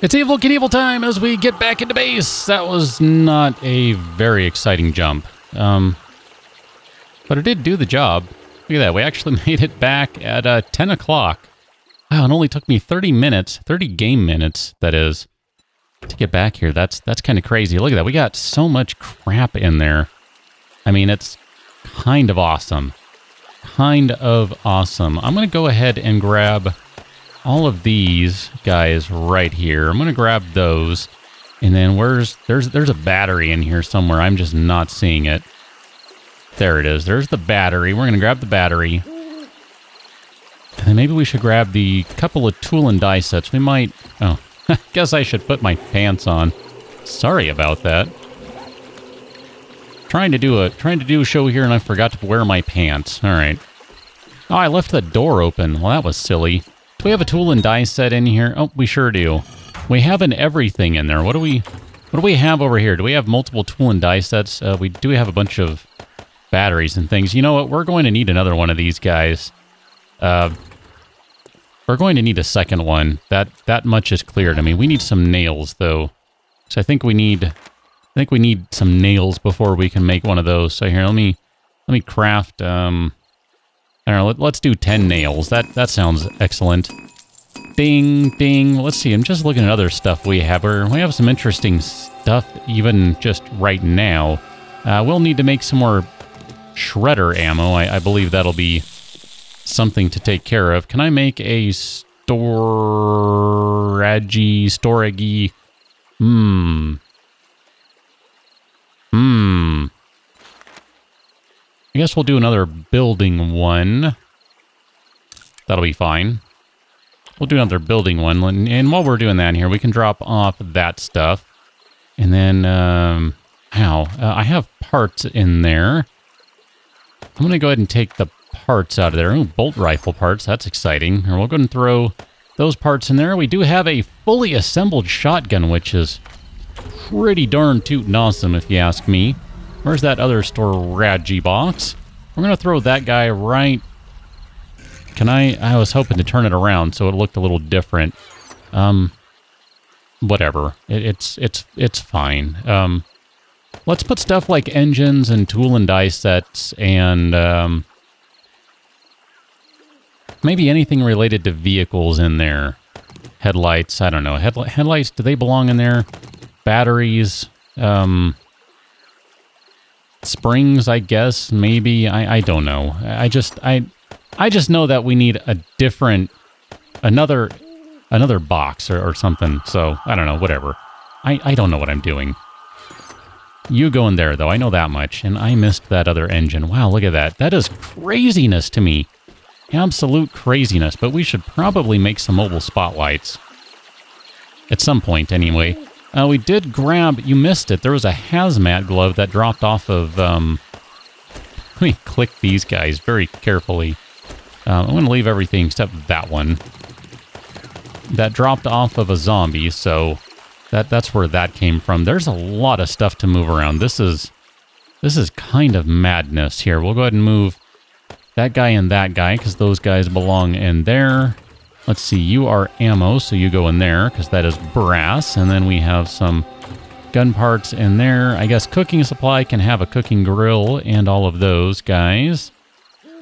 It's Evel Knievel time as we get back into base. That was not a very exciting jump. Um, but it did do the job. Look at that. We actually made it back at uh, 10 o'clock. Wow, it only took me 30 minutes, 30 game minutes, that is, to get back here. That's that's kind of crazy. Look at that. We got so much crap in there. I mean, it's kind of awesome. Kind of awesome. I'm going to go ahead and grab all of these guys right here. I'm going to grab those. And then where's there's there's a battery in here somewhere. I'm just not seeing it. There it is. There's the battery. We're going to grab the battery. And maybe we should grab the couple of tool and die sets. We might... Oh, guess I should put my pants on. Sorry about that. Trying to do a trying to do a show here and I forgot to wear my pants. All right. Oh, I left the door open. Well, that was silly. Do we have a tool and die set in here? Oh, we sure do. We have an everything in there. What do we what do we have over here? Do we have multiple tool and die sets? Uh, we do have a bunch of batteries and things. You know what? We're going to need another one of these guys. Uh, we're going to need a second one. That that much is clear to me. We need some nails though. So I think we need I think we need some nails before we can make one of those. So here, let me let me craft um I don't know, let, let's do 10 nails. That that sounds excellent. Ding, ding. Let's see, I'm just looking at other stuff we have. We have some interesting stuff even just right now. Uh, we'll need to make some more shredder ammo. I, I believe that'll be something to take care of. Can I make a storage, storage? Hmm. Hmm. I guess we'll do another building one. That'll be fine. We'll do another building one. And while we're doing that here, we can drop off that stuff. And then, um, how? Uh, I have parts in there. I'm going to go ahead and take the parts out of there. Ooh, bolt rifle parts. That's exciting. Or we'll go and throw those parts in there. We do have a fully assembled shotgun, which is pretty darn tootin' awesome, if you ask me. Where's that other storage box? We're going to throw that guy right... Can I... I was hoping to turn it around so it looked a little different. Um... Whatever. It, it's it's it's fine. Um, let's put stuff like engines and tool and die sets and um, maybe anything related to vehicles in there. Headlights, I don't know. Headli headlights, do they belong in there? Batteries, um, springs, I guess, maybe. I, I don't know. I just, I, I just know that we need a different, another, another box or, or something. So, I don't know, whatever. I, I don't know what I'm doing. You go in there, though. I know that much. And I missed that other engine. Wow, look at that. That is craziness to me. Absolute craziness, but we should probably make some mobile spotlights. At some point, anyway. Uh, we did grab... You missed it. There was a hazmat glove that dropped off of... Um, let me click these guys very carefully. Uh, I'm going to leave everything except that one. That dropped off of a zombie, so that that's where that came from. There's a lot of stuff to move around. This is... This is kind of madness here. We'll go ahead and move that guy and that guy, because those guys belong in there. Let's see, you are ammo, so you go in there, because that is brass. And then we have some gun parts in there. I guess cooking supply can have a cooking grill and all of those guys.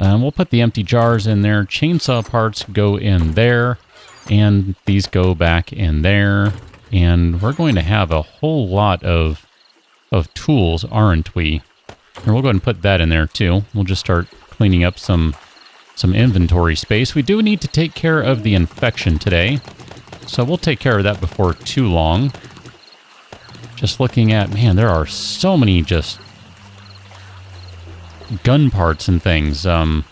Um, we'll put the empty jars in there. Chainsaw parts go in there. And these go back in there. And we're going to have a whole lot of, of tools, aren't we? And we'll go ahead and put that in there too. We'll just start cleaning up some some inventory space. We do need to take care of the infection today, so we'll take care of that before too long. Just looking at, man, there are so many just gun parts and things. Um,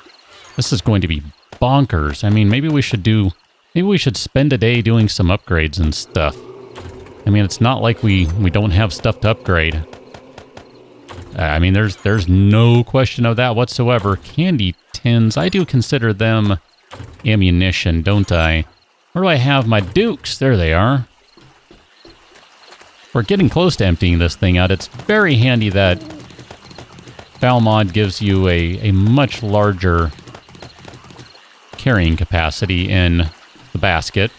this is going to be bonkers. I mean, maybe we should do, maybe we should spend a day doing some upgrades and stuff. I mean, it's not like we, we don't have stuff to upgrade. I mean, there's there's no question of that whatsoever. Candy tins, I do consider them ammunition, don't I? Where do I have my dukes? There they are. We're getting close to emptying this thing out. It's very handy that Valmod gives you a, a much larger carrying capacity in the basket.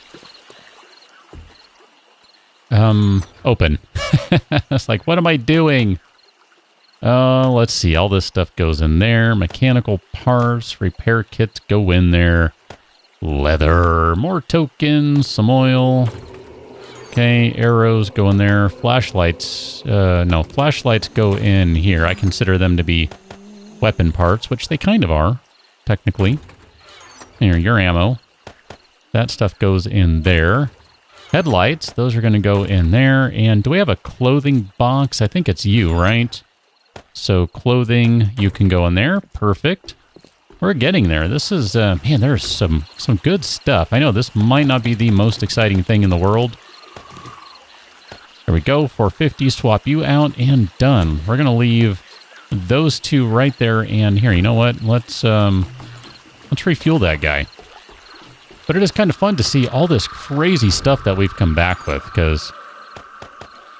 Um, open. it's like, what am I doing? Uh, let's see. All this stuff goes in there. Mechanical parts, repair kits go in there. Leather, more tokens, some oil. Okay, arrows go in there. Flashlights, uh, no, flashlights go in here. I consider them to be weapon parts, which they kind of are, technically. Here, your ammo. That stuff goes in there. Headlights, those are going to go in there. And do we have a clothing box? I think it's you, right? So clothing, you can go in there. Perfect. We're getting there. This is, uh, man, there's some, some good stuff. I know this might not be the most exciting thing in the world. There we go. 450, swap you out, and done. We're going to leave those two right there. And here, you know what? Let's, um, let's refuel that guy. But it is kind of fun to see all this crazy stuff that we've come back with, because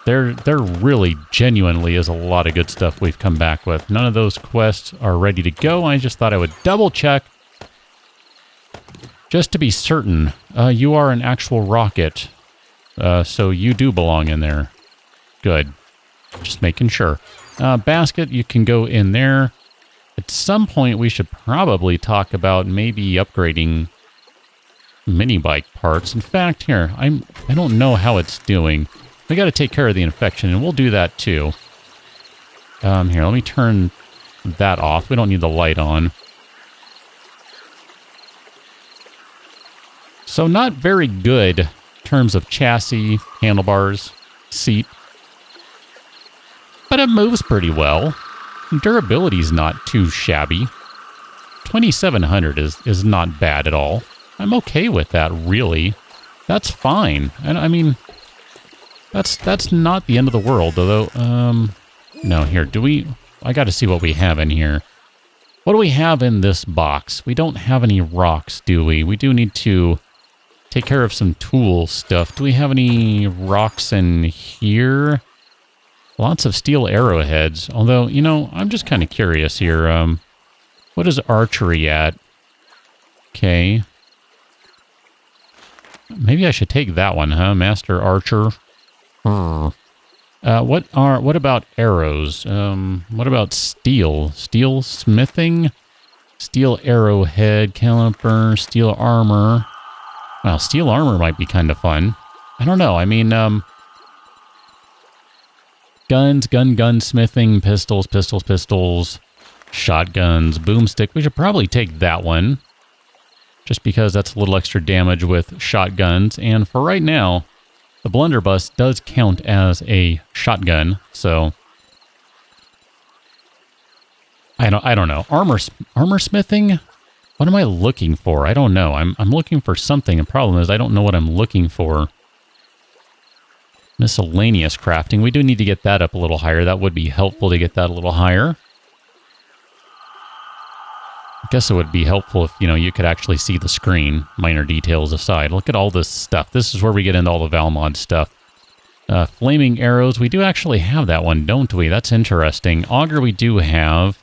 there, there really genuinely is a lot of good stuff we've come back with. None of those quests are ready to go. I just thought I would double check just to be certain. Uh, you are an actual rocket, uh, so you do belong in there. Good. Just making sure. Uh, basket, you can go in there. At some point, we should probably talk about maybe upgrading mini bike parts. In fact, here, I'm, I don't know how it's doing. We got to take care of the infection, and we'll do that too. Um, here, let me turn that off. We don't need the light on. So not very good in terms of chassis, handlebars, seat. But it moves pretty well. Durability's not too shabby. 2700 is, is not bad at all. I'm okay with that, really. That's fine. And I mean, that's that's not the end of the world, although, um, no, here, do we, I got to see what we have in here. What do we have in this box? We don't have any rocks, do we? We do need to take care of some tool stuff. Do we have any rocks in here? Lots of steel arrowheads, although, you know, I'm just kind of curious here. Um, what is archery at? Okay. Maybe I should take that one, huh? Master Archer. Uh, what are what about arrows? Um, what about steel? Steel smithing, steel arrowhead, caliper, steel armor. Well, steel armor might be kind of fun. I don't know. I mean, um, guns, gun, gun smithing, pistols, pistols, pistols, shotguns, boomstick. We should probably take that one, just because that's a little extra damage with shotguns. And for right now, the blunderbuss does count as a shotgun, so I don't I don't know. Armor armor smithing? What am I looking for? I don't know. I'm I'm looking for something. The problem is I don't know what I'm looking for. Miscellaneous crafting. We do need to get that up a little higher. That would be helpful to get that a little higher. I guess it would be helpful if, you know, you could actually see the screen, minor details aside. Look at all this stuff. This is where we get into all the Valmod stuff. Uh, flaming arrows, we do actually have that one, don't we? That's interesting. Auger we do have.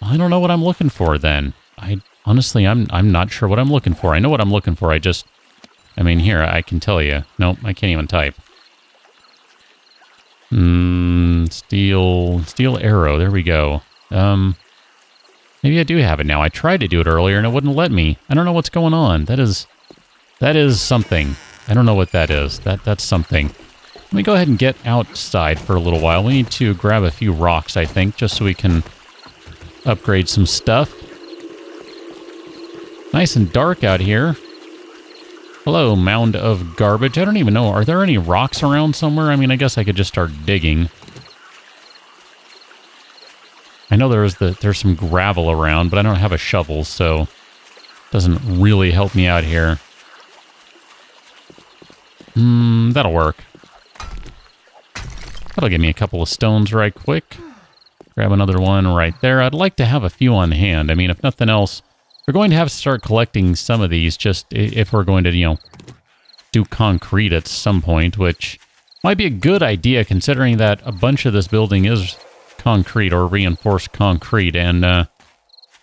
I don't know what I'm looking for then. I honestly, I'm I'm not sure what I'm looking for. I know what I'm looking for. I just, I mean, here I can tell you. Nope, I can't even type. Hmm, steel, steel arrow. There we go. Um, maybe I do have it now. I tried to do it earlier and it wouldn't let me. I don't know what's going on. That is, that is something. I don't know what that is. That That's something. Let me go ahead and get outside for a little while. We need to grab a few rocks, I think, just so we can upgrade some stuff. Nice and dark out here. Hello, mound of garbage. I don't even know. Are there any rocks around somewhere? I mean, I guess I could just start digging. I know there's the there's some gravel around, but I don't have a shovel, so it doesn't really help me out here. Hmm, that'll work. That'll give me a couple of stones right quick. Grab another one right there. I'd like to have a few on hand. I mean, if nothing else, we're going to have to start collecting some of these just if we're going to, you know, do concrete at some point, which might be a good idea considering that a bunch of this building is concrete or reinforced concrete. And uh,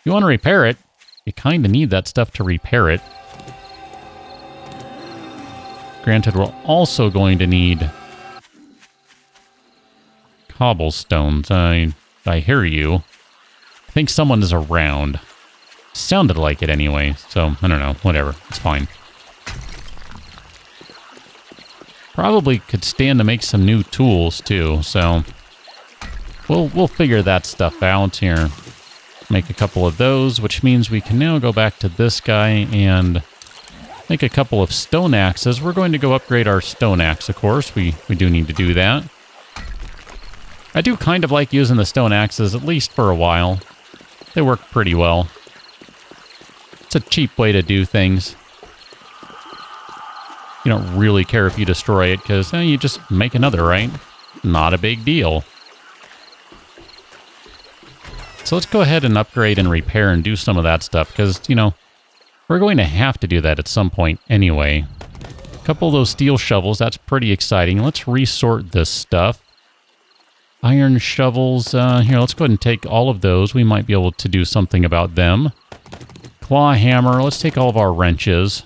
you want to repair it, you kind of need that stuff to repair it. Granted, we're also going to need cobblestones. I, I hear you. I think someone is around. Sounded like it anyway, so I don't know. Whatever. It's fine. Probably could stand to make some new tools too, so we'll we'll figure that stuff out here. Make a couple of those, which means we can now go back to this guy and make a couple of stone axes. We're going to go upgrade our stone axe, of course. We we do need to do that. I do kind of like using the stone axes, at least for a while. They work pretty well. It's a cheap way to do things. You don't really care if you destroy it because eh, you just make another, right? Not a big deal. So let's go ahead and upgrade and repair and do some of that stuff because, you know, we're going to have to do that at some point anyway. A couple of those steel shovels, that's pretty exciting. Let's resort this stuff. Iron shovels, uh, here, let's go ahead and take all of those. We might be able to do something about them. Claw hammer, let's take all of our wrenches.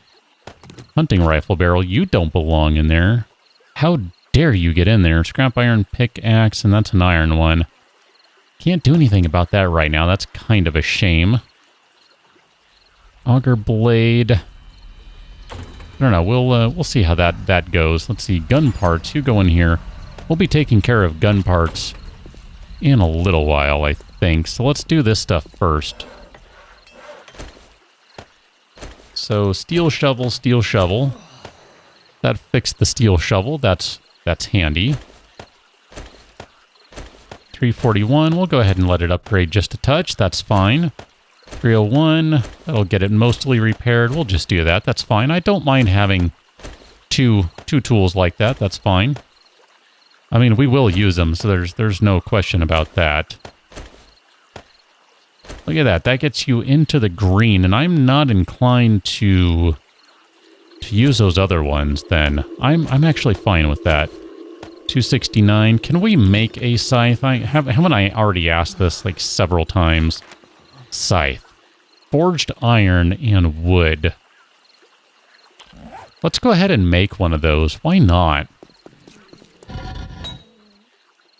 Hunting rifle barrel, you don't belong in there. How dare you get in there? Scrap iron pickaxe, and that's an iron one. Can't do anything about that right now. That's kind of a shame. Auger blade. I don't know. We'll uh, we'll see how that that goes. Let's see. Gun parts. You go in here. We'll be taking care of gun parts in a little while, I think. So let's do this stuff first. So steel shovel, steel shovel. That fixed the steel shovel. That's that's handy. 341, we'll go ahead and let it upgrade just a touch. That's fine. 301, that'll get it mostly repaired. We'll just do that. That's fine. I don't mind having two two tools like that. That's fine. I mean, we will use them, so there's there's no question about that. Look at that. That gets you into the green, and I'm not inclined to to use those other ones then. I'm I'm actually fine with that. 269. Can we make a scythe? I have haven't I already asked this like several times? Scythe. Forged iron and wood. Let's go ahead and make one of those. Why not?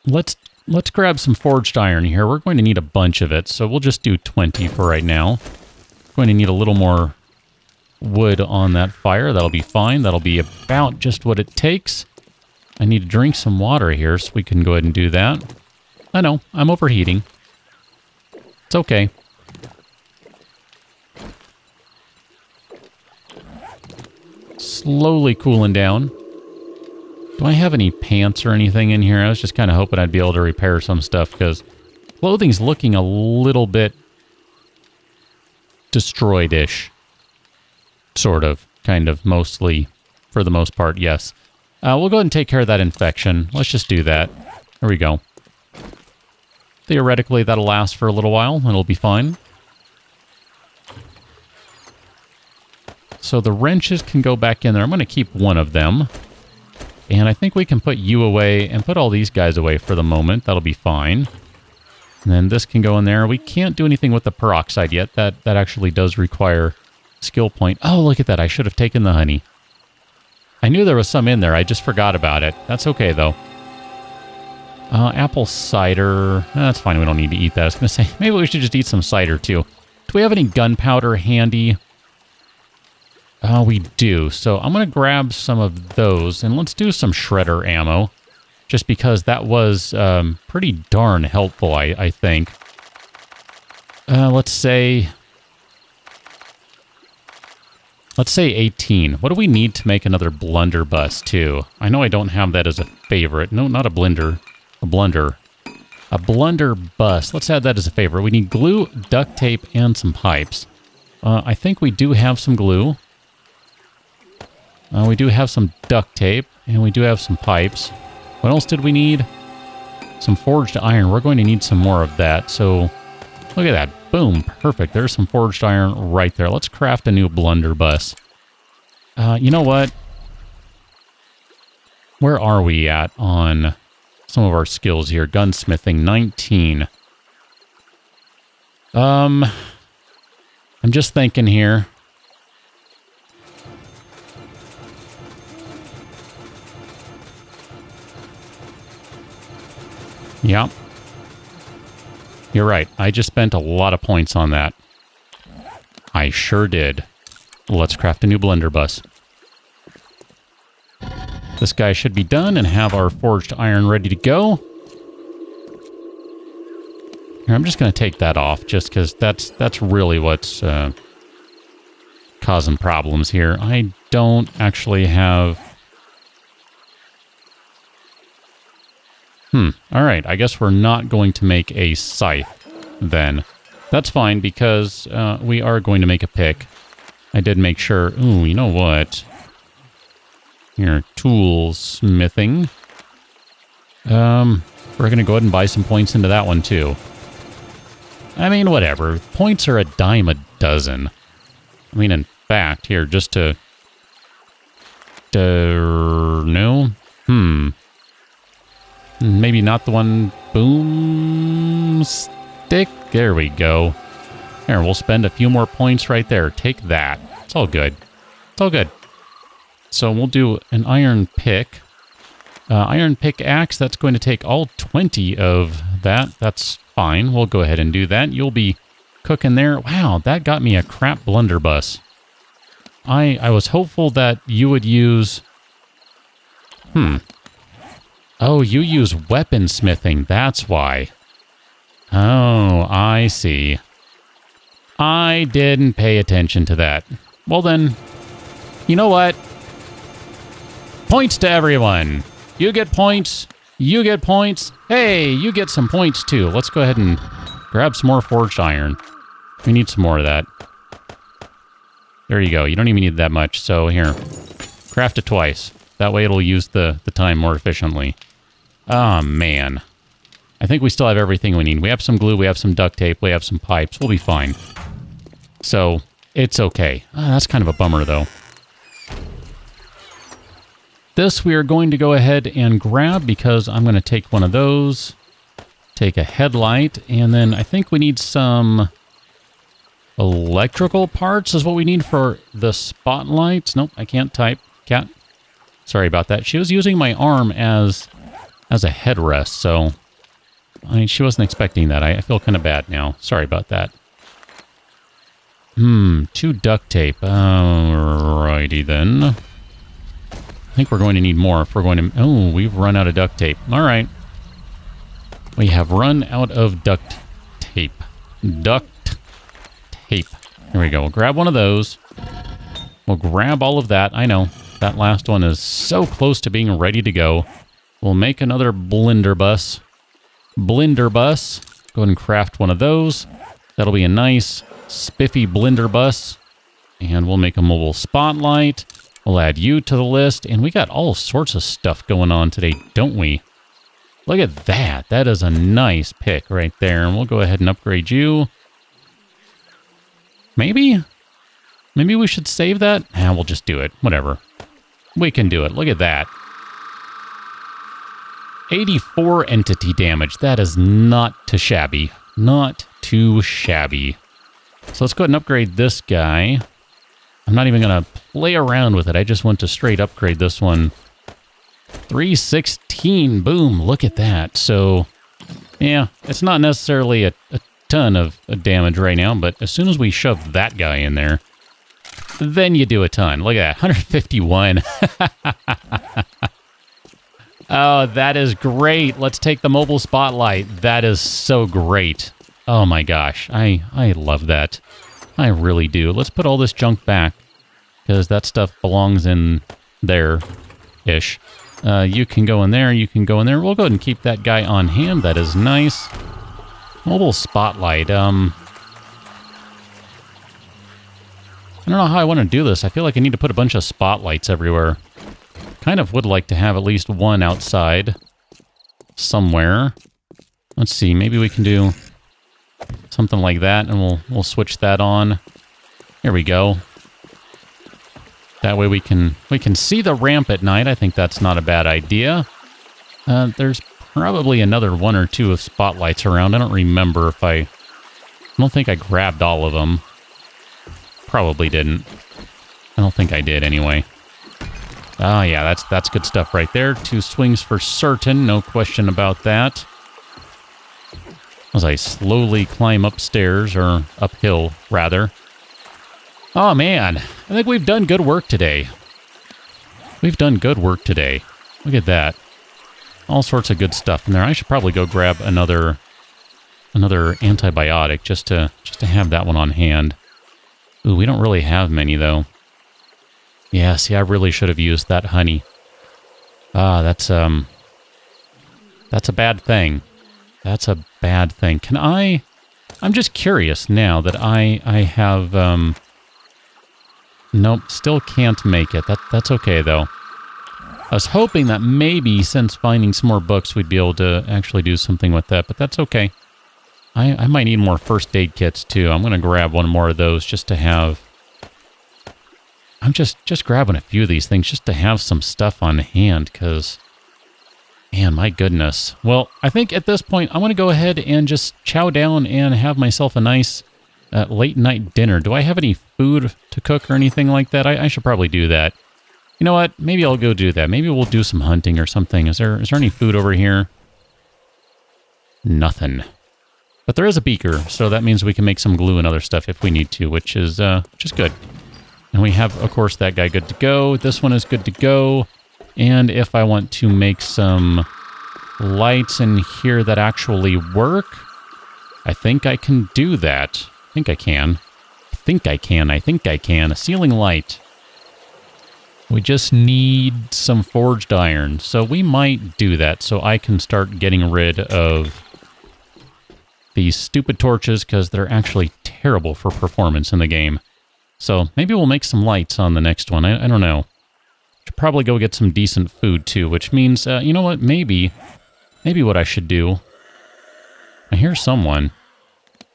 Let's Let's grab some forged iron here. We're going to need a bunch of it, so we'll just do 20 for right now. Going to need a little more wood on that fire. That'll be fine. That'll be about just what it takes. I need to drink some water here, so we can go ahead and do that. I know, I'm overheating. It's okay. Slowly cooling down. Do I have any pants or anything in here? I was just kind of hoping I'd be able to repair some stuff because clothing's looking a little bit destroyed-ish. Sort of. Kind of. Mostly. For the most part, yes. Uh, we'll go ahead and take care of that infection. Let's just do that. There we go. Theoretically, that'll last for a little while, and it'll be fine. So the wrenches can go back in there. I'm going to keep one of them. And I think we can put you away and put all these guys away for the moment. That'll be fine. And then this can go in there. We can't do anything with the peroxide yet. That, that actually does require skill point. Oh, look at that. I should have taken the honey. I knew there was some in there. I just forgot about it. That's okay, though. Uh, apple cider. That's fine. We don't need to eat that. I was going to say, maybe we should just eat some cider, too. Do we have any gunpowder handy? Oh, we do. So I'm going to grab some of those, and let's do some shredder ammo, just because that was um, pretty darn helpful, I, I think. Uh, let's say... Let's say 18. What do we need to make another blunderbuss, too? I know I don't have that as a favorite. No, not a blender. A blunder. A blunderbuss. Let's add that as a favorite. We need glue, duct tape, and some pipes. Uh, I think we do have some glue. Uh, we do have some duct tape, and we do have some pipes. What else did we need? Some forged iron. We're going to need some more of that, so look at that. Boom, perfect. There's some forged iron right there. Let's craft a new blunderbuss. Uh, you know what? Where are we at on some of our skills here? Gunsmithing, 19. Um, I'm just thinking here. Yep. Yeah. You're right. I just spent a lot of points on that. I sure did. Let's craft a new blender bus. This guy should be done and have our forged iron ready to go. I'm just going to take that off just because that's, that's really what's uh, causing problems here. I don't actually have... Hmm, alright, I guess we're not going to make a scythe then. That's fine because uh, we are going to make a pick. I did make sure... Ooh, you know what? Here, tool smithing. Um, we're going to go ahead and buy some points into that one too. I mean, whatever. Points are a dime a dozen. I mean, in fact, here, just to... to no? Hmm. Maybe not the one... Boom... stick? There we go. Here, we'll spend a few more points right there. Take that. It's all good. It's all good. So we'll do an iron pick. Uh, iron pickaxe, that's going to take all 20 of that. That's fine. We'll go ahead and do that. You'll be cooking there. Wow, that got me a crap blunderbuss. I, I was hopeful that you would use... Hmm. Oh, you use weaponsmithing. That's why. Oh, I see. I didn't pay attention to that. Well then, you know what? Points to everyone. You get points. You get points. Hey, you get some points too. Let's go ahead and grab some more forged iron. We need some more of that. There you go. You don't even need that much. So here, craft it twice. That way it'll use the, the time more efficiently. Oh, man. I think we still have everything we need. We have some glue, we have some duct tape, we have some pipes. We'll be fine. So, it's okay. Oh, that's kind of a bummer, though. This we are going to go ahead and grab because I'm going to take one of those, take a headlight, and then I think we need some electrical parts is what we need for the spotlights. Nope, I can't type. Cat. Sorry about that. She was using my arm as as a headrest, so I mean, she wasn't expecting that. I, I feel kind of bad now. Sorry about that. Hmm, two duct tape. Alrighty then I think we're going to need more if we're going to... Oh, we've run out of duct tape. All right. We have run out of duct tape. Duct tape. Here we go. We'll grab one of those. We'll grab all of that. I know. That last one is so close to being ready to go. We'll make another blunderbuss. Blender bus. Go ahead and craft one of those. That'll be a nice, spiffy blunderbuss. And we'll make a mobile spotlight. We'll add you to the list, and we got all sorts of stuff going on today, don't we? Look at that. That is a nice pick right there. And we'll go ahead and upgrade you. Maybe? Maybe we should save that? Ah, we'll just do it. Whatever. We can do it. Look at that. 84 entity damage. That is not too shabby. Not too shabby. So let's go ahead and upgrade this guy. I'm not even going to play around with it. I just want to straight upgrade this one. 316. Boom. Look at that. So, yeah, it's not necessarily a, a ton of, damage right now, but as soon as we shove that guy in there, then you do a ton. Look at that. 151. oh, that is great. Let's take the mobile spotlight. That is so great. Oh my gosh. I, I love that. I really do. Let's put all this junk back, because that stuff belongs in there-ish. Uh, you can go in there, you can go in there. We'll go ahead and keep that guy on hand. That is nice. Mobile spotlight. Um, I don't know how I want to do this. I feel like I need to put a bunch of spotlights everywhere. Kind of would like to have at least one outside somewhere. Let's see, maybe we can do Something like that, and we'll we'll switch that on. Here we go. That way we can we can see the ramp at night. I think that's not a bad idea. Uh, there's probably another one or two of spotlights around. I don't remember if I... I don't think I grabbed all of them. Probably didn't. I don't think I did anyway. Oh yeah, that's that's good stuff right there. Two swings for certain, no question about that. as I slowly climb upstairs, or uphill, rather. Oh man, I think we've done good work today. We've done good work today. Look at that. All sorts of good stuff in there. I should probably go grab another another antibiotic just to just to have that one on hand. Ooh, we don't really have many though. Yeah, see, I really should have used that honey. Ah, that's um that's a bad thing. That's a bad thing. Can I I'm just curious now that I I have um Nope, still can't make it. That that's okay though. I was hoping that maybe since finding some more books we'd be able to actually do something with that, but that's okay. I, I might need more first aid kits too. I'm going to grab one more of those just to have... I'm just, just grabbing a few of these things just to have some stuff on hand because... Man, my goodness. Well, I think at this point I want to go ahead and just chow down and have myself a nice uh, late night dinner. Do I have any food to cook or anything like that? I, I should probably do that. You know what? Maybe I'll go do that. Maybe we'll do some hunting or something. Is there is there any food over here? Nothing. But there is a beaker, so that means we can make some glue and other stuff if we need to, which is uh, which is good. And we have, of course, that guy good to go. This one is good to go. And if I want to make some lights in here that actually work, I think I can do that. I think I can. I think I can. I think I can. A ceiling light. We just need some forged iron. So we might do that so I can start getting rid of these stupid torches because they're actually terrible for performance in the game. So maybe we'll make some lights on the next one. I, I don't know. Should probably go get some decent food too, which means, uh, you know what, maybe, maybe what I should do. I hear someone.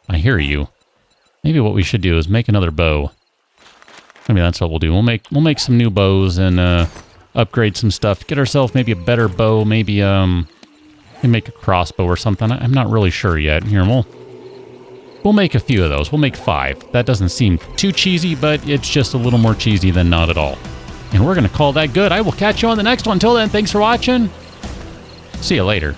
I hear you. Maybe what we should do is make another bow. Maybe that's what we'll do. We'll make we'll make some new bows and uh, upgrade some stuff. Get ourselves maybe a better bow. Maybe um, make a crossbow or something. I'm not really sure yet. Here, we'll, we'll make a few of those. We'll make five. That doesn't seem too cheesy, but it's just a little more cheesy than not at all. And we're going to call that good. I will catch you on the next one. Until then, thanks for watching. See you later.